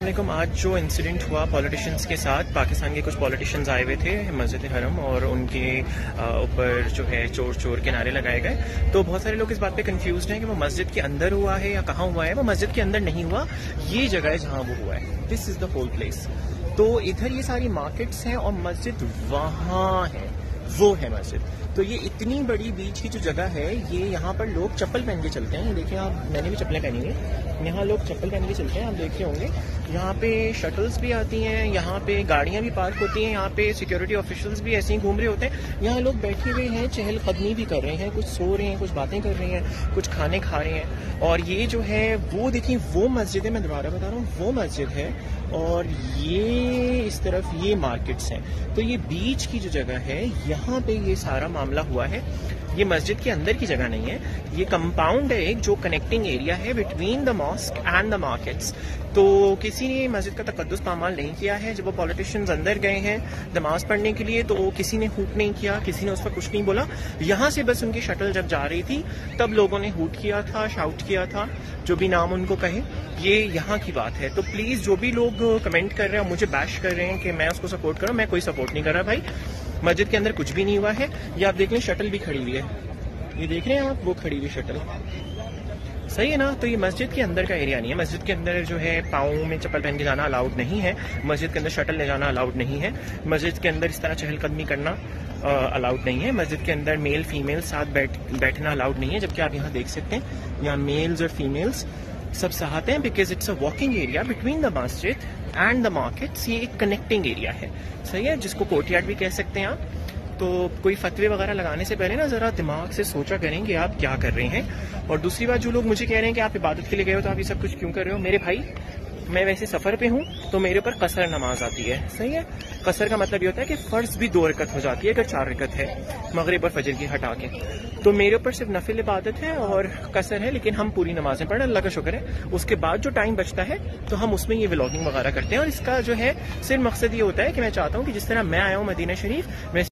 वालेकुम आज जो इंसिडेंट हुआ पॉलिटिशियंस के साथ, पाकिस्तान के कुछ पॉलिटिशियंस आए हुए थे, मस्जिद हरम, और उनके ऊपर जो है चोर चोर के नारे लगाए गए। तो बहुत सारे लोग इस बात पे कंफ्यूज हैं कि वो मस्जिद के अंदर हुआ है या कहाँ हुआ है। वो मस्जिद के अंदर नहीं हुआ, ये जगह है जहाँ वो हुआ है। This is the whole place तो इधर ये सारी मार्केट्स हैं और मस्जिद वहाँ है, वो है मस्जिद। तो ये इतनी बड़ी बीच की जो जगह है, ये यहाँ पर लोग चप्पल पहन के चलते हैं। देखिए आप, मैंने भी चप्पलें पहनी है। यहाँ लोग चप्पल पहन के चलते हैं, आप देख होंगे। यहाँ पे शटल्स भी आती हैं, यहाँ पे गाड़ियाँ भी पार्क होती हैं, यहाँ पे सिक्योरिटी ऑफिशियल्स भी ऐसे ही घूम रहे होते हैं। यहाँ लोग बैठे हुए हैं, चहल कदमी भी कर रहे हैं, कुछ सो रहे हैं, कुछ बातें कर रहे हैं, कुछ खाने खा रहे हैं। और ये जो है, वो देखिए, वो मस्जिद है मैं दोबारा बता रहा हूँ, वो मस्जिद है। और ये इस तरफ़ ये मार्केट्स हैं। तो ये बीच की जो जगह है, यहाँ पे ये सारा हुआ है। ये मस्जिद के अंदर की जगह नहीं है। ये कंपाउंड है एक जो कनेक्टिंग एरिया है between the mosque and the markets तो किसी ने मस्जिद का तकदस पामाल नहीं किया है। जब वो पॉलिटिशियंस अंदर गए हैं नमाज़ पढ़ने के लिए तो किसी ने हुट नहीं किया, किसी ने उस पर कुछ नहीं बोला। यहाँ से बस उनकी शटल जब जा रही थी, तब लोगों ने हुट किया था शाउट किया था, जो भी नाम उनको कहे, ये यहाँ की बात है। तो प्लीज़ जो भी लोग कमेंट कर रहे हैं, मुझे बैश कर रहे हैं कि मैं उसको सपोर्ट करूँ, मैं कोई सपोर्ट नहीं कर रहा भाई। मस्जिद के अंदर कुछ भी नहीं हुआ है। ये आप देख लें शटल भी खड़ी हुई है। ये देख रहे हैं आप, वो खड़ी हुई शटल सही है ना? तो ये मस्जिद के अंदर का एरिया नहीं है। मस्जिद के अंदर जो है, पाँव में चप्पल पहन के जाना अलाउड नहीं है। मस्जिद के अंदर शटल ले जाना अलाउड नहीं है। मस्जिद के अंदर इस तरह चहलकदमी करना अलाउड नहीं है। मस्जिद के अंदर मेल फीमेल साथ बैठ, बैठना अलाउड नहीं है, जबकि आप यहाँ देख सकते हैं, यहाँ मेल्स और फीमेल्स सब सहाते हैं because it's a walking area between the मस्जिद एंड द मार्केट्स ये एक कनेक्टिंग एरिया है। सही है? जिसको कोर्टयार्ड भी कह सकते हैं आप। तो कोई फतवे वगैरह लगाने से पहले ना जरा दिमाग से सोचा करेंगे आप क्या कर रहे हैं। और दूसरी बात, जो लोग मुझे कह रहे हैं कि आप इबादत के लिए गए हो तो आप ये सब कुछ क्यों कर रहे हो? मेरे भाई, मैं वैसे सफ़र पे हूँ तो मेरे ऊपर कसर नमाज़ आती है। सही है? कसर का मतलब ये होता है कि फ़र्ज़ भी दो रकत हो जाती है, अगर चार रकत है, मगरब और फजर की हटा के। तो मेरे ऊपर सिर्फ़ नफिल इबादत है और कसर है, लेकिन हम पूरी नमाजें पढ़े, अल्लाह का शुक्र है। उसके बाद जो टाइम बचता है तो हम उसमें ये व्लॉगिंग वगैरह करते हैं। और इसका जो है सिर्फ़ मकसद ये होता है कि मैं चाहता हूँ कि जिस तरह मैं आया हूँ मदीना शरीफ, मैं